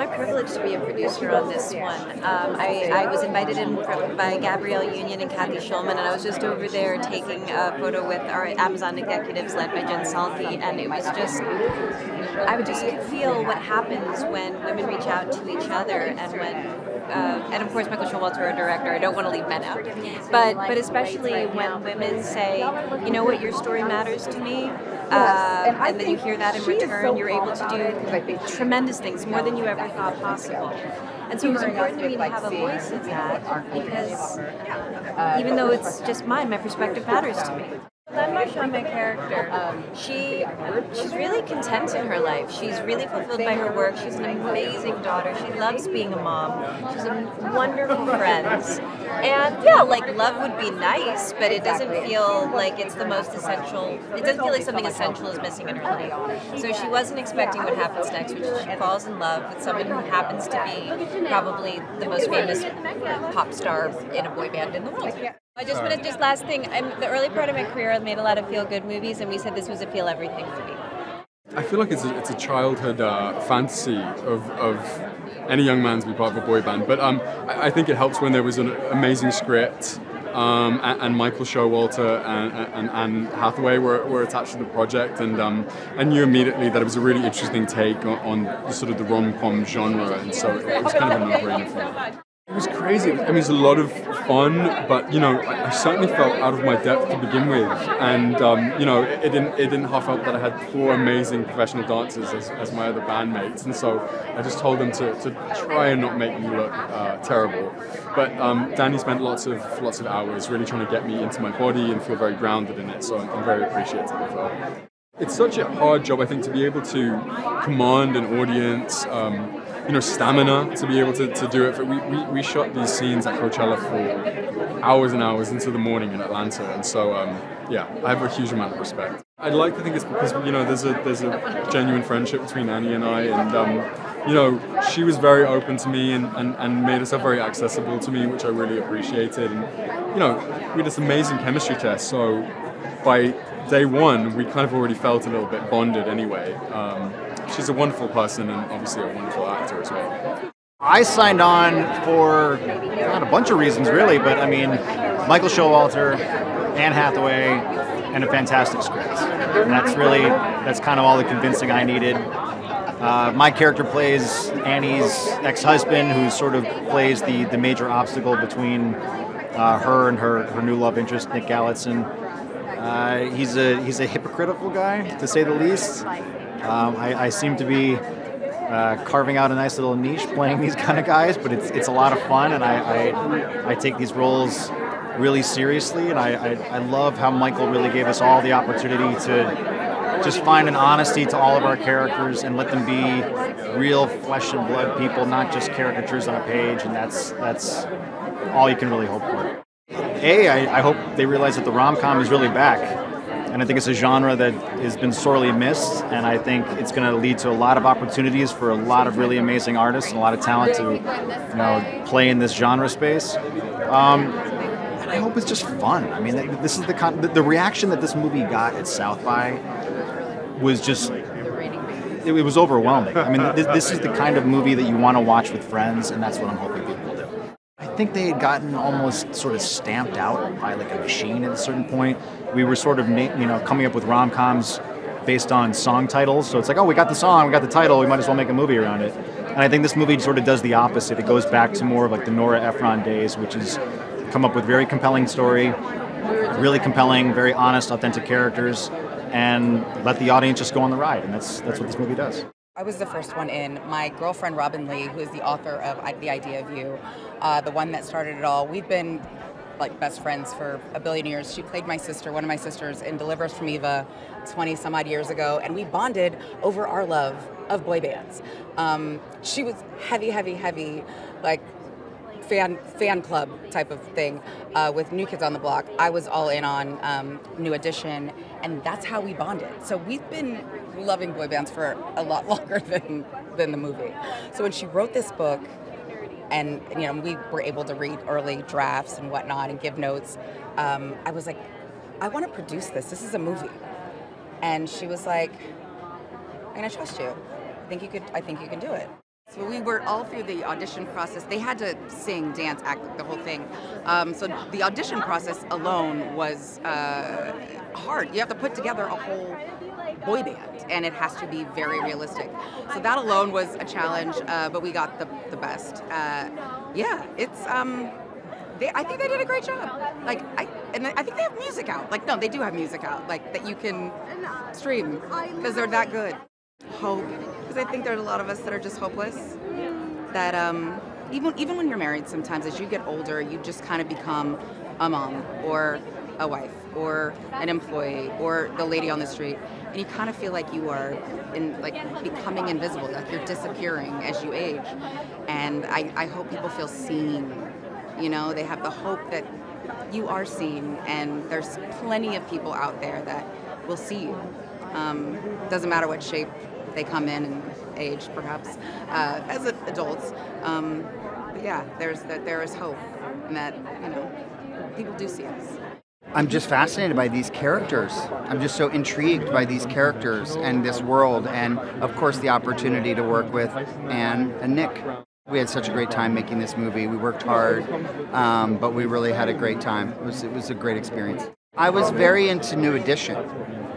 my privilege to be a producer on this one. Um, I, I, was invited in by Gabrielle Union and Cathy Schulman, and I was just over there taking a photo with our Amazon executives led by Jen Salke, and it was just, I would just feel what happens when women reach out to each other and when uh, and of course Michael Showalter, our director. I don't want to leave men out, but but especially when women say, you know what, your story matters to me. Uh, and then you hear that in return, you're able to do tremendous things, more than you ever thought possible. And so it was important to me to have a voice in that because even though it's just mine, my perspective matters to me. Len Marchand, my character, um, she she's really content in her life. She's really fulfilled by her work. She's an amazing daughter. She loves being a mom. She's a wonderful friend. And yeah, like love would be nice, but it doesn't feel like it's the most essential. It doesn't feel like something essential is missing in her life. So she wasn't expecting what happens next, which is she falls in love with someone who happens to be probably the most famous pop star in a boy band in the world. I just want to just last thing. I'm the early part of my career. I've made a lot of feel good movies, and we said this was a feel everything movie. I feel like it's a, it's a childhood uh, fantasy of, of any young man to be part of a boy band, but um, I, I think it helps when there was an amazing script. Um, and, and, Michael Showalter and, and, Anne Hathaway were, were attached to the project, and um, I knew immediately that it was a really interesting take on, on the, sort of the rom-com genre, and so it was kind of a no-brainer for me. It was crazy. I mean, it was a lot of fun, but you know, I, I certainly felt out of my depth to begin with, and um, you know, it, it, didn't it didn't half help that I had four amazing professional dancers as, as my other bandmates, and so I just told them to, to try and not make me look uh, terrible. But um, Danny spent lots of lots of hours really trying to get me into my body and feel very grounded in it, so I'm, I'm very appreciative of that. It's such a hard job, I think, to be able to command an audience. Um, you know, stamina to be able to, to do it. We, we, we shot these scenes at Coachella for hours and hours into the morning in Atlanta, and so um, yeah, I have a huge amount of respect. I'd like to think it's because you know there's a there's a genuine friendship between Annie and I, and um, you know she was very open to me and, and, and made herself very accessible to me, which I really appreciated. And you know we had this amazing chemistry test, so by day one we kind of already felt a little bit bonded anyway. Um, she's a wonderful person and obviously a wonderful actor as well. I signed on for not a bunch of reasons really, but I mean, Michael Showalter, Anne Hathaway, and a fantastic script. And that's really that's kind of all the convincing I needed. Uh, my character plays Annie's ex-husband, who sort of plays the the major obstacle between uh, her and her her new love interest, Nick Galitzine. Uh, he's a he's a hypocritical guy, to say the least. Um, I, I, seem to be uh, carving out a nice little niche playing these kind of guys, but it's, it's a lot of fun, and I, I, I take these roles really seriously, and I, I, I love how Michael really gave us all the opportunity to just find an honesty to all of our characters and let them be real flesh and blood people, not just caricatures on a page, and that's that's all you can really hope for. A, I, I hope they realize that the rom com is really back and I think it's a genre that has been sorely missed. And I think it's going to lead to a lot of opportunities for a lot of really amazing artists and a lot of talent to, you know, play in this genre space. Um, and I hope it's just fun. I mean, this is the con- the reaction that this movie got at South by was just it, was overwhelming. I mean, this, this is the kind of movie that you want to watch with friends, and that's what I'm hoping people will do. I think they had gotten almost sort of stamped out by like a machine at a certain point we were sort of you know coming up with rom coms based on song titles. So it's like, oh, we got the song, we got the title, we might as well make a movie around it. And I think this movie sort of does the opposite. It goes back to more of like the Nora Ephron days, which is come up with very compelling story, really compelling, very honest, authentic characters, and let the audience just go on the ride. And that's that's what this movie does. I was the first one in. My girlfriend Robinne Lee, who is the author of The Idea of You, uh, the one that started it all, we've been like best friends for a billion years. She played my sister, one of my sisters, in Deliver Us from Eva 20 some odd years ago, and we bonded over our love of boy bands. Um, she was heavy, heavy, heavy, like fan fan club type of thing uh, with New Kids on the Block. I was all in on um, New Edition, and that's how we bonded. So we've been loving boy bands for a lot longer than than the movie. So when she wrote this book and you know we were able to read early drafts and whatnot and give notes. Um, I was like, I want to produce this. This is a movie, and she was like, I'm gonna trust you. I think you could. I think you can do it. So we were all through the audition process. They had to sing, dance, act, the whole thing. Um, so the audition process alone was uh, hard. You have to put together a whole boy band, and it has to be very realistic. So that alone was a challenge, uh, but we got the, the best. Uh, yeah, it's. Um, they, I think they did a great job. Like, I and I think they have music out. Like, no, they do have music out. Like that you can stream because they're that good. Hope, because I think there's a lot of us that are just hopeless. That um, even even when you're married, sometimes as you get older, you just kind of become a mom or a wife or an employee or the lady on the street and you kind of feel like you are in like becoming invisible like you're disappearing as you age. And I, I hope people feel seen you know? They have the hope that you are seen and there's plenty of people out there that will see you. Um, doesn't matter what shape they come in and age perhaps uh, as adults um, but yeah there's that there is hope and that you know people do see us I'm just fascinated by these characters. I'm just so intrigued by these characters and this world, and of course, the opportunity to work with Anne and Nick. We had such a great time making this movie. We worked hard, um, but we really had a great time. It was, it was a great experience. I was very into New Edition.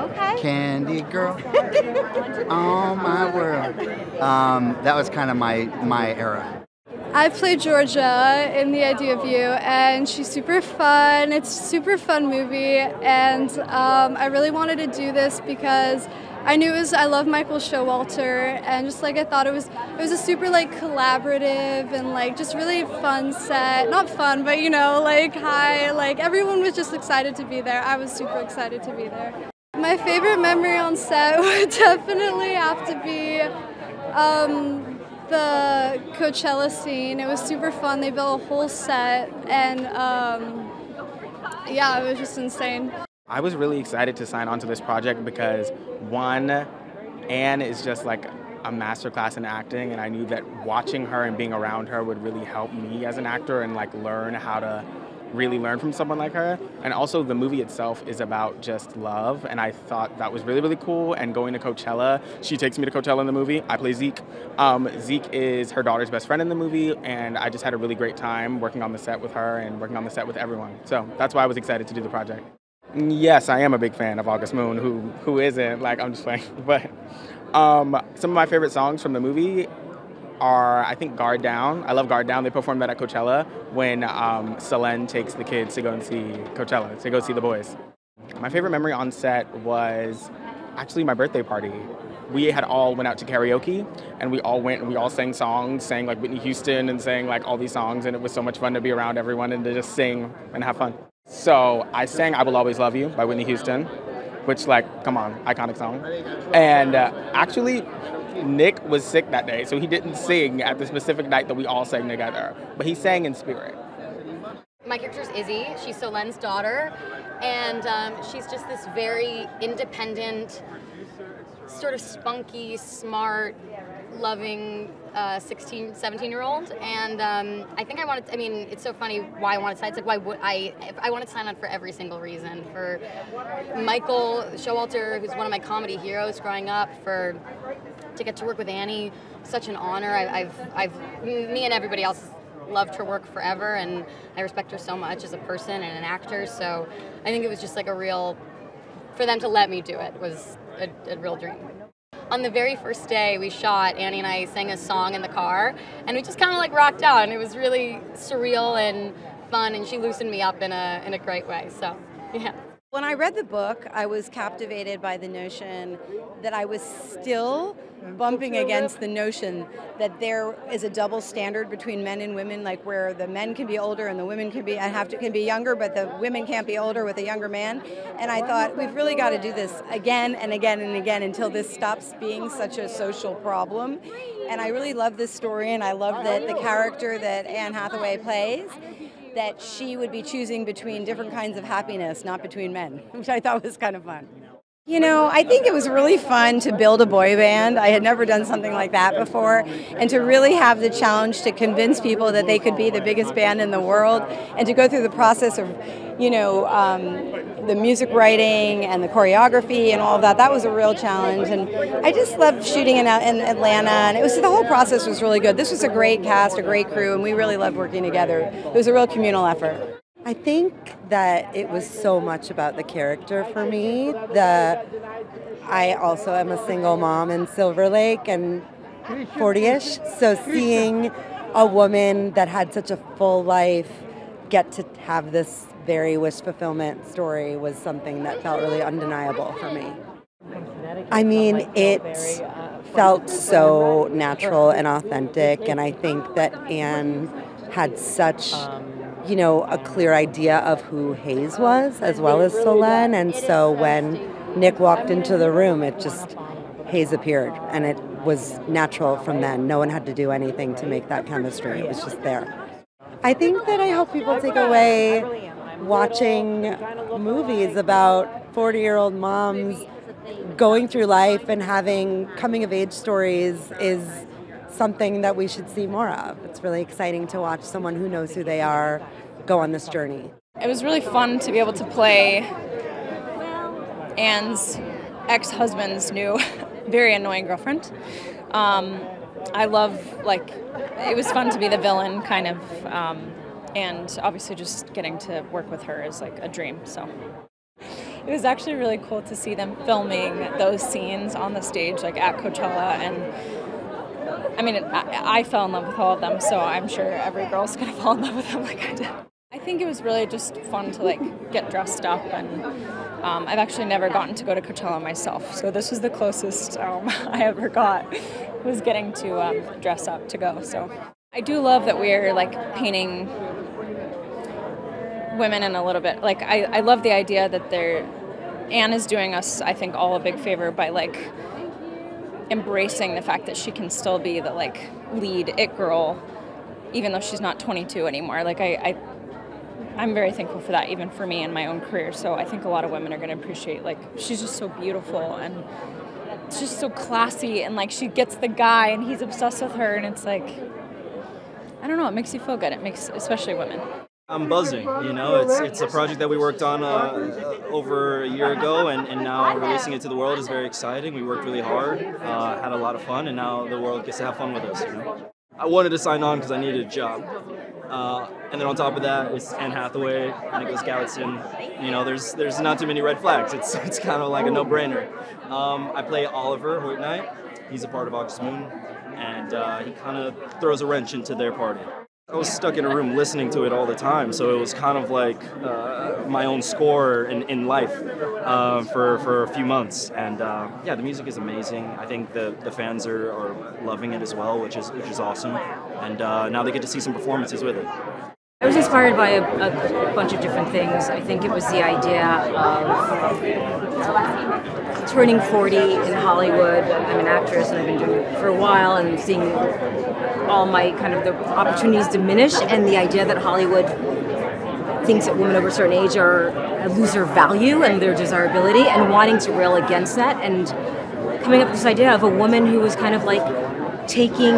Okay. Candy Girl, oh my world. Um, that was kind of my my era. I play Georgia in The Idea of You, and she's super fun. It's a super fun movie, and um, I really wanted to do this because I knew it was. I love Michael Showalter, and just like I thought it was, it was a super like collaborative and like just really fun set. Not fun, but you know, like high. Like everyone was just excited to be there. I was super excited to be there. My favorite memory on set would definitely have to be. Um, the Coachella scene. It was super fun. They built a whole set, and um, yeah, it was just insane. I was really excited to sign on to this project because one, Anne is just like a masterclass in acting, and I knew that watching her and being around her would really help me as an actor and like learn how to really learn from someone like her. And also, the movie itself is about just love, and I thought that was really, really cool. And going to Coachella, she takes me to Coachella in the movie. I play Zeke. Um, Zeke is her daughter's best friend in the movie, and I just had a really great time working on the set with her and working on the set with everyone. So that's why I was excited to do the project. Yes, I am a big fan of August Moon. Who who isn't? Like I'm just playing, but. Um, some of my favorite songs from the movie are I think Guard Down. I love Guard Down. They performed that at Coachella when um, Solène takes the kids to go and see Coachella to go see the boys. My favorite memory on set was actually my birthday party. We had all went out to karaoke and we all went and we all sang songs, sang like Whitney Houston and sang like all these songs and it was so much fun to be around everyone and to just sing and have fun. So I sang I Will Always Love You by Whitney Houston, which like, come on, iconic song. And uh, actually Nick was sick that day, so he didn't sing at the specific night that we all sang together, but he sang in spirit. My character is Izzy. She's Solène's daughter, and um, she's just this very independent, sort of spunky, smart, loving uh, 16, 17 year old. And um, I think I wanted, to, I mean, it's so funny why I wanted to sign. It's like, why would I, I wanted to sign on for every single reason. For Michael Showalter, who's one of my comedy heroes growing up, for to get to work with Annie, such an honor. I, I've, I've, me and everybody else loved her work forever, and I respect her so much as a person and an actor. So I think it was just like a real, for them to let me do it was a, a real dream. On the very first day we shot, Annie and I sang a song in the car, and we just kind of like rocked out, and it was really surreal and fun, and she loosened me up in a in a great way. So, yeah. When I read the book, I was captivated by the notion that I was still bumping against the notion that there is a double standard between men and women, like where the men can be older and the women can be have to can be younger, but the women can't be older with a younger man. And I thought we've really got to do this again and again and again until this stops being such a social problem. And I really love this story, and I love that the character that Anne Hathaway plays that she would be choosing between different kinds of happiness, not between men, which I thought was kind of fun. You know, I think it was really fun to build a boy band. I had never done something like that before. And to really have the challenge to convince people that they could be the biggest band in the world and to go through the process of, you know, um, the music writing and the choreography and all that. That was a real challenge. And I just loved shooting in, in Atlanta. And it was the whole process was really good. This was a great cast, a great crew, and we really loved working together. It was a real communal effort. I think that it was so much about the character for me. The I also am a single mom in Silver Lake and 40ish, so seeing a woman that had such a full life get to have this very wish fulfillment story was something that felt really undeniable for me. I mean, it felt so natural and authentic, and I think that Anne had such you know, a clear idea of who Hayes was as well as Solène. And so when Nick walked into the room, it just, Hayes appeared. And it was natural from then. No one had to do anything to make that chemistry, it was just there. I think that I hope people take away watching movies about 40 year old moms going through life and having coming of age stories is something that we should see more of. It's really exciting to watch someone who knows who they are go on this journey. It was really fun to be able to play Anne's ex husband's new, very annoying girlfriend. Um, I love, like, it was fun to be the villain, kind of, um, and obviously just getting to work with her is like a dream, so. It was actually really cool to see them filming those scenes on the stage, like at Coachella, and I mean, I, I, fell in love with all of them, so I'm sure every girl's gonna fall in love with them like I did. I think it was really just fun to like get dressed up, and um, I've actually never gotten to go to Coachella myself, so this was the closest um, I ever got was getting to um, dress up to go. So I do love that we're like painting women in a little bit like I, I love the idea that they're Anne is doing us I think all a big favor by like embracing the fact that she can still be the like lead it girl even though she's not 22 anymore. Like I, I i'm very thankful for that even for me in my own career. So i think a lot of women are going to appreciate like she's just so beautiful and just so classy and like she gets the guy and he's obsessed with her and it's like i don't know it makes you feel good. It makes especially women I'm buzzing. You know, it's it's a project that we worked on uh, over a year ago, and, and now releasing it to the world is very exciting. We worked really hard, uh, had a lot of fun, and now the world gets to have fun with us. You know? I wanted to sign on because I needed a job, uh, and then on top of that, it's Anne Hathaway, Nicholas Galitzine. You know, there's there's not too many red flags. It's it's kind of like a no-brainer. Um, I play Oliver Hoyt Knight. He's a part of August Moon, and uh, he kind of throws a wrench into their party. I was stuck in a room listening to it all the time, so it was kind of like uh, my own score in, in life uh, for, for a few months. And uh, yeah, the music is amazing. I think the, the fans are, are loving it as well, which is which is awesome. And uh, now they get to see some performances with it. I was inspired by a, a, bunch of different things. I think it was the idea of turning 40 in Hollywood. I'm an actress and I've been doing it for a while and seeing all my kind of the opportunities diminish and the idea that Hollywood thinks that women over a certain age are uh, lose their value and their desirability and wanting to rail against that and coming up with this idea of a woman who was kind of like taking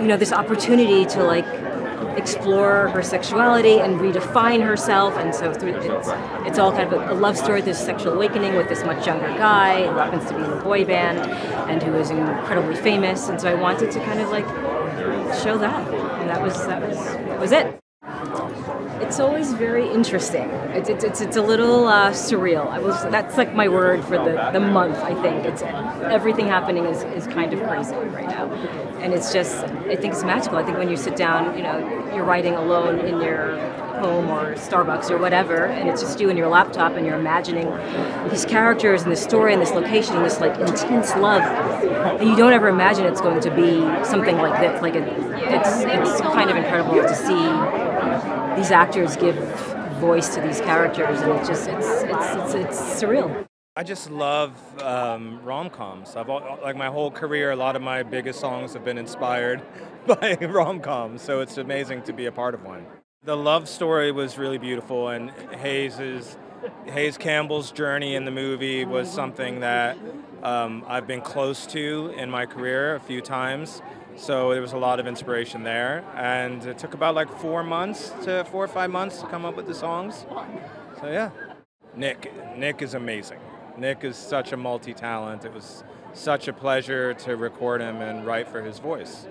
you know this opportunity to like explore her sexuality and redefine herself. And so through, it's, it's all kind of a, love story, this sexual awakening with this much younger guy who happens to be in a boy band and who is incredibly famous. And so I wanted to kind of like show that, and that was that was that was it. It's always very interesting. It's, it's, it's, it's a little uh, surreal. I was that's like my word for the, the month. I think it's everything happening is, is kind of crazy right now, and it's just I think it's magical. I think when you sit down, you know, you're writing alone in your home or Starbucks or whatever, and it's just you and your laptop, and you're imagining these characters and this story and this location and this like intense love, and you don't ever imagine it's going to be something like this. Like it, it's it's kind of incredible to see these actors give voice to these characters, and it just it's it's it's, it's surreal. I just love um, rom coms. I've like my whole career. A lot of my biggest songs have been inspired by rom coms, so it's amazing to be a part of one. The love story was really beautiful, and Hayes is Hayes Campbell's journey in the movie was something that um, I've been close to in my career a few times. So there was a lot of inspiration there, and it took about like four months to four or five months to come up with the songs. So yeah, Nick, Nick is amazing. Nick is such a multi-talent. It was such a pleasure to record him and write for his voice.